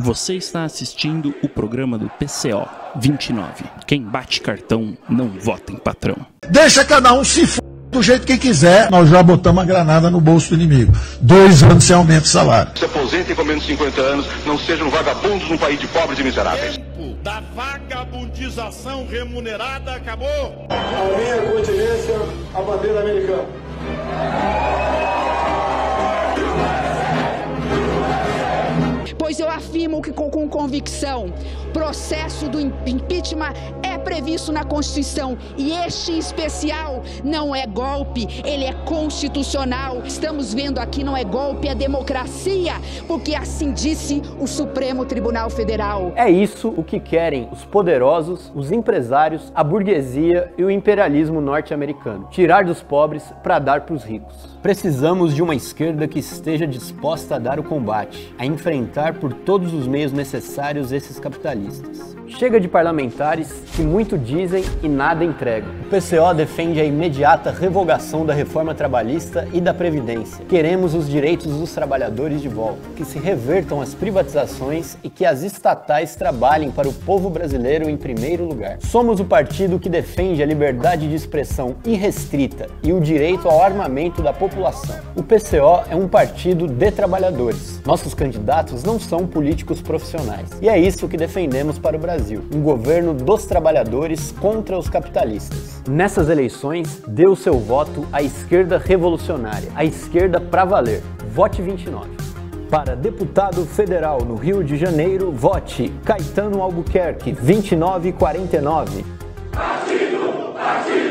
Você está assistindo o programa do PCO 29. Quem bate cartão não vota em patrão. Deixa cada um se f... do jeito que quiser. Nós já botamos a granada no bolso do inimigo. Dois anos sem aumento de salário. Se aposentem com menos de 50 anos, não sejam vagabundos num país de pobres e miseráveis. tempo da vagabundização remunerada acabou. A minha continência, a bandeira americana. Pois eu afirmo que com, com convicção, processo do im- impeachment é previsto na Constituição e este em especial não é golpe, ele é constitucional. Estamos vendo aqui não é golpe, é democracia, porque assim disse o Supremo Tribunal Federal. É isso o que querem os poderosos, os empresários, a burguesia e o imperialismo norte-americano: tirar dos pobres para dar para os ricos. Precisamos de uma esquerda que esteja disposta a dar o combate, a enfrentar por todos os meios necessários esses capitalistas. Chega de parlamentares que muito dizem e nada entregam. O PCO defende a imediata revogação da reforma trabalhista e da Previdência. Queremos os direitos dos trabalhadores de volta, que se revertam as privatizações e que as estatais trabalhem para o povo brasileiro em primeiro lugar. Somos o partido que defende a liberdade de expressão irrestrita e o direito ao armamento da população. O PCO é um partido de trabalhadores. Nossos candidatos não são políticos profissionais. E é isso que defendemos para o Brasil: um governo dos trabalhadores contra os capitalistas. Nessas eleições, o seu voto à esquerda revolucionária, à esquerda pra valer. Vote 29. Para deputado federal no Rio de Janeiro, vote Caetano Albuquerque 2949. Partido, partido.